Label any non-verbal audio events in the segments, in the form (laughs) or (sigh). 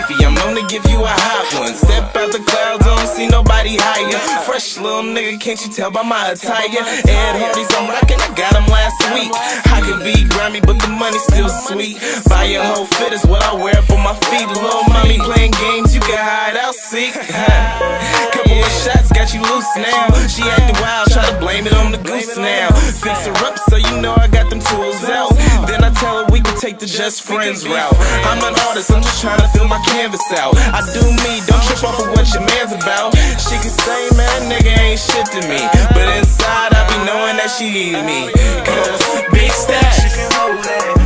Keefy, I'm to give you a hot one. Step out the clouds, don't see nobody higher. Fresh little nigga, can't you tell by my attire? Ed Hardy's I'm rockin', I got 'em last week. I could be grimy, but the money's still sweet. Buy your whole fit is what I wear on my feet. Little mommy playing games, you can hide out, see? (laughs) Couple of shots got you loose now. The just friends route. I'm an artist, I'm just trying to fill my canvas out. I do me, don't trip off of what your man's about. She can say, man, nigga ain't shit to me. But inside, I be knowing that she need me. Cause big stacks.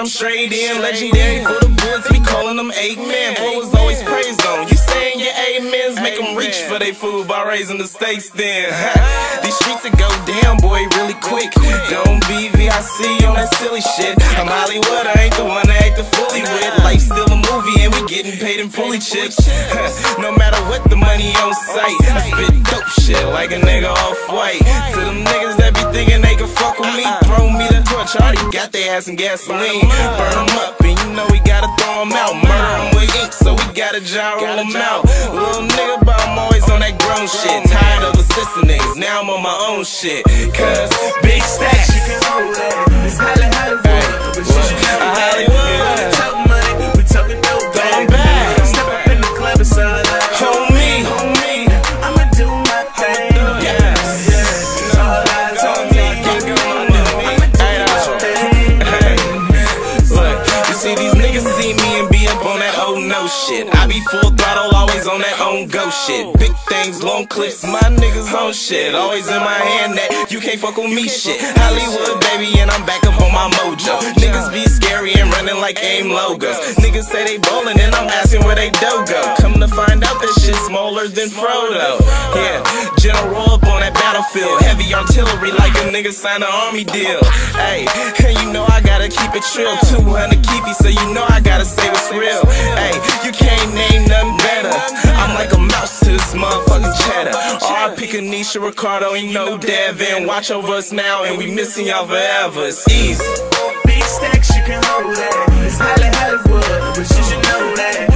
I'm back and I'm straight in. Legendary for the bullets, we calling them eight men. Flow is always praised on. You saying your amens, make them reach for their food by raising the stakes then. (laughs) These streets that go down, boy, really quick. Don't be VIC on that silly shit. I'm Hollywood, I ain't the one to act the fully with. Life's still a movie and we getting paid in fully chips. (laughs) no matter what the money on sight. I spit dope shit like a nigga off white. To them niggas that be thinking they can fuck with me, throw me the torch. Got their ass in gasoline. Burn them up and you know we gotta throw them out. Murder them with ink, so we gotta gyro them out. Little nigga, but I'm always on that grown shit. Tired of assisting niggas, now I'm on my own shit. Cause shit. I be full throttle, always on that on go shit. Big things, long clips, my niggas on shit. Always in my hand that you can't fuck with me shit. Hollywood baby, and I'm back up on my mojo. Niggas be scary and running like aim logos. Niggas say they bowling and I'm asking where they do go. Come to find out that shit smaller than Frodo. Yeah, general up on that battlefield. Heavy artillery like a nigga signed an army deal. Hey, keep it trill. 200 Keefy, so you know I gotta say what's real. Hey, you can't name nothing better. I'm like a mouse to this motherfucking cheddar. R.I.P. Kanisha Ricardo, ain't no Devin. Watch over us now, and we missing y'all forever. It's easy. Big stacks, you can hold that. It's Holly Hollywood, but you should know that.